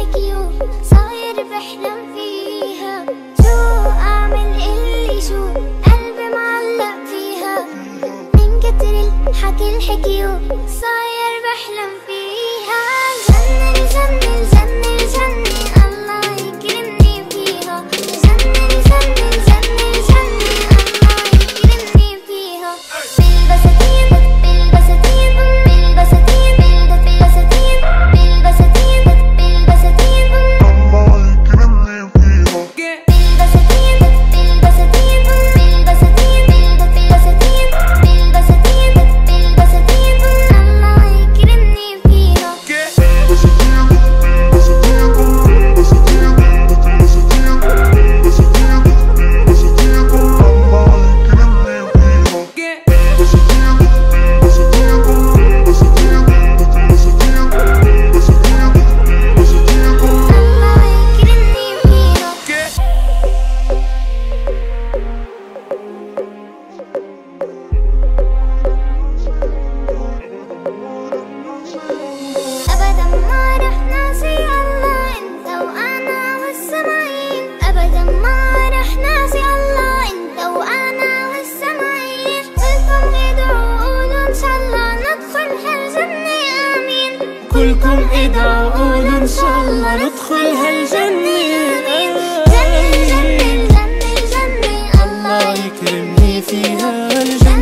حكي شو أعمل شو قلبي معلق فيها. من كتر الحكي الحكيو صاير بحلم كلكم ادعوا قولوا ان شاء الله ندخل هالجنة. الجنة الجنة الله يكرمني فيها الجنة.